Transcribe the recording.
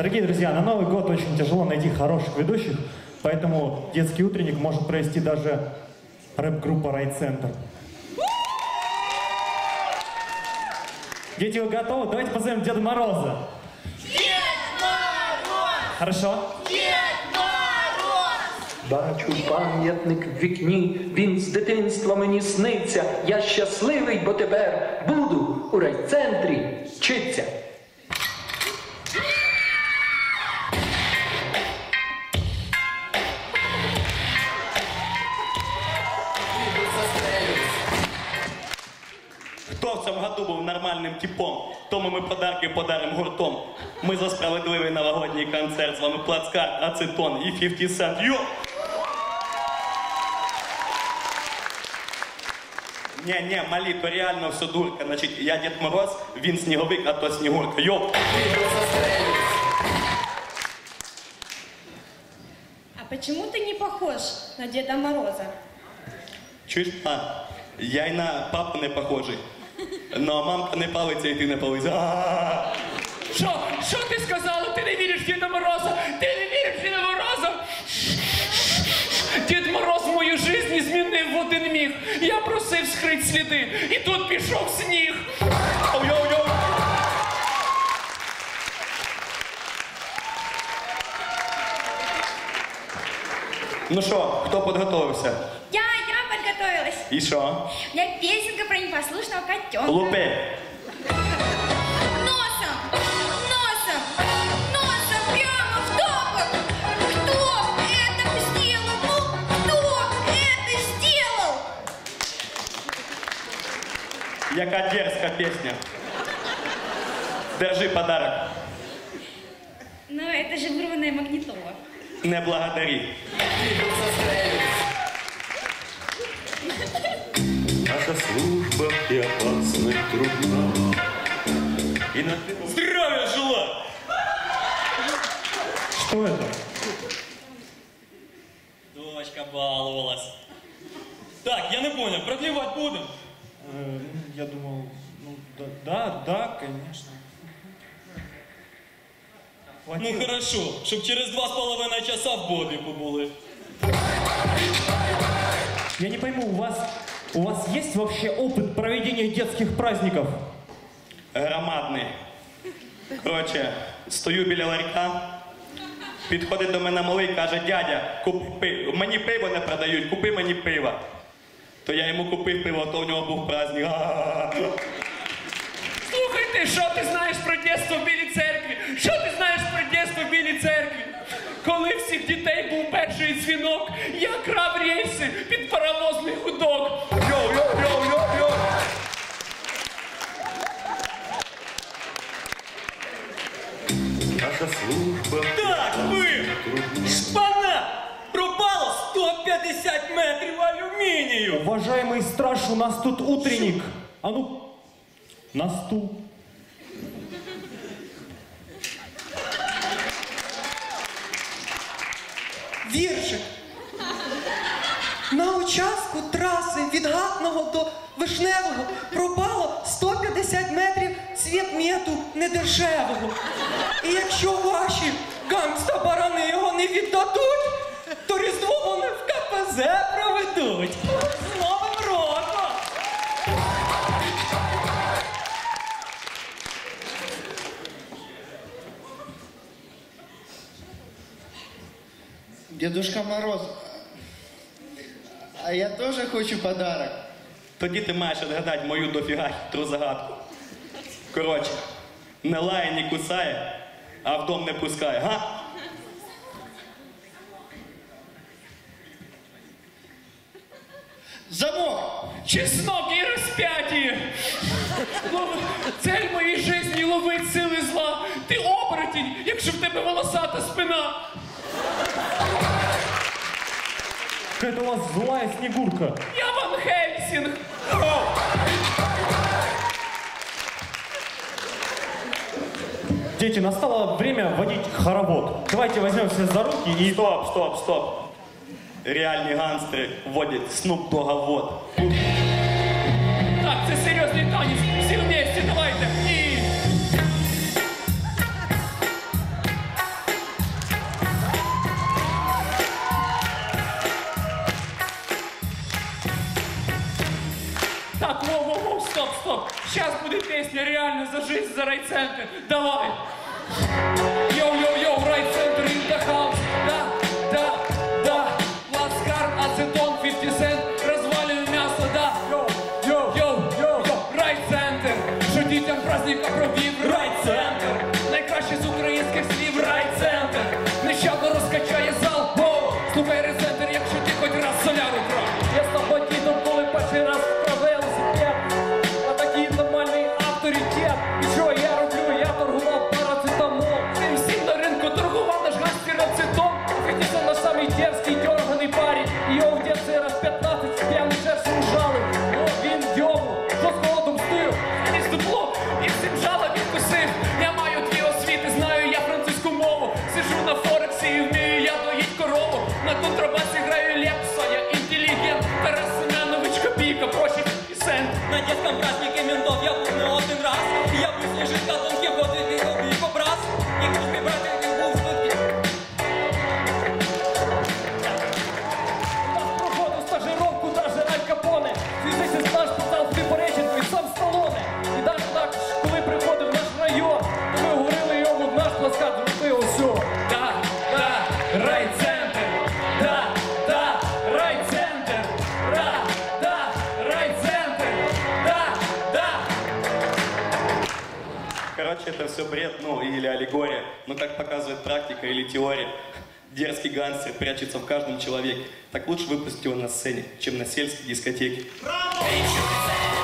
Дорогие друзья, на Новый год очень тяжело найти хороших ведущих, поэтому детский утренник может провести даже рэп-группа «Райцентр». Дети, вы готовы? Давайте позовем Деда Мороза. Хорошо? Бачу пам'ятник в вікні, він з дитинства мені сниться. Я щасливий, бо тепер буду у райцентрі вчиться. Году був нормальним типом, тому ми подарки подаримо гуртом. Ми за справедливий новогодній концерт. З вами Плацкарт, Ацетон і 50 Cent. Йо! Ні, ні, малі, то реально все дурка. Значить, я Дід Мороз, він сніговик, а то снігурка. Йо! А почему ты не похож на Деда Мороза? Чуєш? А, я й на папу не похожий. Ну, а мамка не палиться, і ти не палиться. Що? Що ти сказала? Ти не віриш в Діда Мороза? Ти не віриш в Діда Мороза? Дід Мороз мою жизнь змінив в один міг. Я просив скрить сліди, і тут пішов сніг. Йо-йо! Ну що, хто підготовився? І що? У меня песенка про непослушного котенка. Лупи. Носом, носом, носом прямо в топор. Кто это сделал? Ну, кто это сделал? Яка дерзка пісня. Держи подарок. Ну, это же вырванная магнитола. Не благодари. И опасна, и трудна. И на Здравия желаю! Что это? Дочка баловалась. Так, я не понял, продлевать будем? Э, я думал, ну да, да, да, конечно. Ну хорошо, щоб через два з половиною часа в Бобі побули. Я не пойму, у вас, у вас есть вообще опыт проведения детских праздников? Громадний. Коротше, стою біля ларька, підходить до мене малий, каже, дядя, купи пиво. Мені пиво не продають, купи мені пиво. То я йому купив пиво, то в нього був праздник. А-а-а. Слухай ти, що ти знаєш про дєтство в Білій церкві? Що ти знаєш про дєтство в Білій церкві? Коли всіх дітей був перший дзвінок, я крав рейси під паровозний гудок. Йо-йо-йо-йо-йо! наша служба Так, ви! Шпана! Пропало 150 метрів алюмінію! Уважаемый страж, у нас тут утренник. А ну, на стул. Віршик. На участку траси від Гатного до Вишневого пропало 150 метрів світмету недешевого. І якщо ваші гангста-барани його не віддадуть, то Різдво вони в КПЗ проведуть. Дедушка Мороз, а я тоже хочу подарок. Тоді ти маєш відгадати мою дофіга хитру загадку. Коротше, не лає, не кусає, а в дом не пускає, га? Замок! Чеснок і розп'яті. Лов- Цель моєї житті ловить сили зла. Ти оборотень, якщо в тебе волосата спина. Какая-то у вас злая снегурка. Я Ван Хельсінг. Дети, настало время водить хоровод. Давайте возьмемся за руки и... Стоп, стоп, стоп. Реальні гангстери водять Snoop Dogg-овод. Так, Так, воу, воу, воу, стоп, стоп. Сейчас будет песня реально за жизнь, за райцентр. Давай. Йоу-йоу-йоу, райцентр in the. Да, да, да. Ласкар, ацетон, 50 цент. Развалины мясо, да. Йоу, йоу, йоу, йоу, йоу. Райцентр. Що дітям праздника провів. Дерзкий дерганий парень. І його в дітці раз 15 з п'яним шерсть ужалив. О, він дьому, що з голодом стив. Із дупло, і всім жала відкусив. Я маю дві освіти, знаю я французьку мову. Сижу на Форексі і вмію я доїть корову. На контрабасі это все бред, ну, или аллегория. Но как показывает практика или теория, дерзкий гангстер прячется в каждом человеке. Так лучше выпустить его на сцене, чем на сельской дискотеке. Браво!